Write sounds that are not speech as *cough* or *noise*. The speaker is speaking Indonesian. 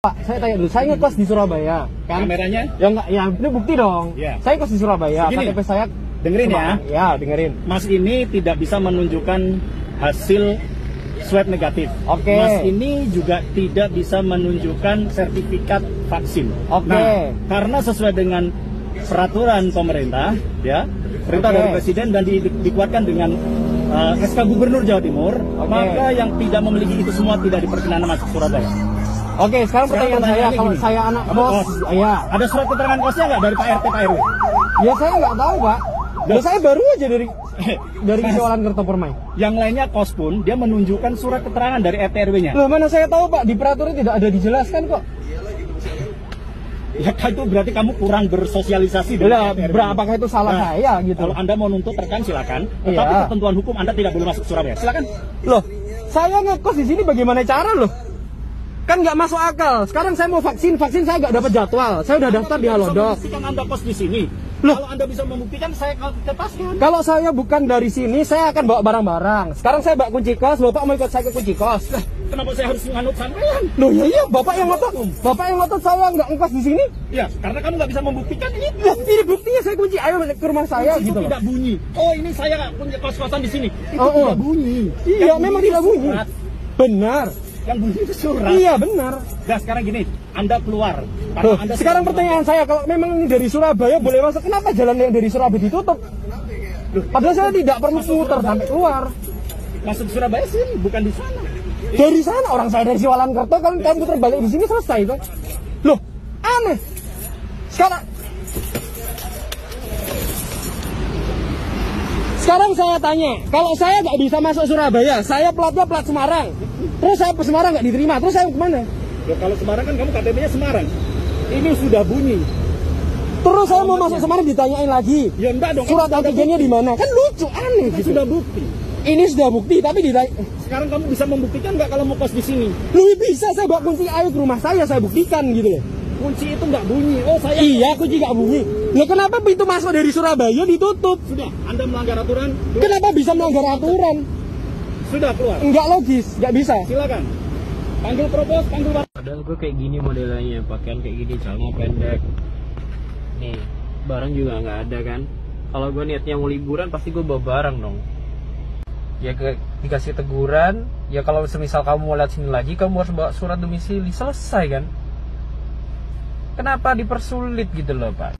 Pak, saya tanya dulu, saya ngekos di Surabaya, kan? Kameranya Ya enggak, ya ini bukti dong. Iya. Saya kos di Surabaya, Begini. KTP saya Dengerin ya. Ya, dengerin. Mas ini tidak bisa menunjukkan hasil swab negatif. Oke. Mas ini juga tidak bisa menunjukkan sertifikat vaksin. Oke. Nah, karena sesuai dengan peraturan pemerintah, ya, perintah Oke. dari presiden dan di- di- dikuatkan dengan uh, SK Gubernur Jawa Timur, Oke. maka yang tidak memiliki itu semua tidak diperkenankan masuk Surabaya. Oke, sekarang pertanyaan saya, kalau gini. saya anak kos, kos? ya, Ada surat keterangan kosnya nggak dari Pak RT Pak RW? ya saya nggak tahu pak. Ya, saya baru aja dari *laughs* dari Mas. Kisawalan Kertopermai. Yang lainnya kos pun dia menunjukkan surat keterangan dari RT RW-nya. Loh, mana saya tahu pak, di peraturan tidak ada dijelaskan kok. Ya itu berarti kamu kurang bersosialisasi dengan berapakah itu salah Nah, saya gitu? Kalau Anda mau nuntut rekan silakan, tetapi Iya. ketentuan hukum Anda tidak boleh masuk Surabaya. Silakan. Loh, saya ngekos di sini bagaimana cara loh? Kan nggak masuk akal. Sekarang saya mau vaksin, vaksin saya nggak dapat jadwal. Saya udah daftar di Anda Halodoc. Anda kos di sini. Loh. Kalau Anda bisa membuktikan, saya lepaskan. Kalau saya bukan dari sini, saya akan bawa barang-barang. Sekarang saya bawa kunci kos, Bapak mau ikut saya ke kunci kos. Kenapa saya harus menganut sampean? Loh ya iya, Bapak yang ngotot. Bapak yang ngotot saya nggak ngekos di sini. Ya, karena kamu nggak bisa membuktikan ini. Lah, ini buktinya saya kunci ayo ke rumah saya itu gitu loh. tidak bunyi. Oh, ini saya punya kos-kosan di sini. Itu Oh, oh. tidak bunyi. Iya, Yang memang tidak itu bunyi. Benar. Yang bunyi itu surat. Iya, benar. Nah, sekarang gini, Anda keluar. Loh, Anda sekarang pertanyaan saya, kalau memang ini dari Surabaya boleh masuk, kenapa jalan yang dari Surabaya ditutup? Padahal saya tidak perlu muter sampai keluar. masuk Surabaya sini, bukan di sana. Dari sana orang saya dari Siwalan Kerto kan kamu putar balik di sini selesai itu. Loh, aneh. Sekarang Sekarang saya tanya, kalau saya nggak bisa masuk Surabaya, saya platnya plat Semarang, terus saya ke Semarang nggak diterima, terus saya ke mana? Ya, kalau Semarang kan kamu KTP-nya Semarang. Ini sudah bunyi. Terus saya mau masuk Semarang ditanyain lagi, Ya enggak dong. surat kan antigennya di mana? Kan lucu, aneh. Kan gitu. sudah bukti. Ini sudah bukti, tapi ditanya, Sekarang kamu bisa membuktikan nggak kalau mau kos di sini? lu bisa saya bawa kunci ayo ke rumah saya, saya buktikan gitu loh. Kunci itu nggak bunyi. Oh saya. Iya, kunci nggak bunyi. Lah kenapa pintu masuk dari Surabaya ditutup? Sudah. Anda melanggar aturan. Keluar. Kenapa bisa melanggar aturan? Sudah keluar. Enggak logis, nggak bisa. Silakan. Panggil propos, panggil Padahal gue kayak gini modelnya, pakaian kayak gini, celana pendek. Nih, barang juga nggak ada kan? Kalau gue niatnya mau liburan, pasti gue bawa barang dong. Ya ke, dikasih teguran, ya kalau semisal kamu mau lihat sini lagi, kamu harus bawa surat domisili, selesai kan? Kenapa dipersulit gitu loh pak?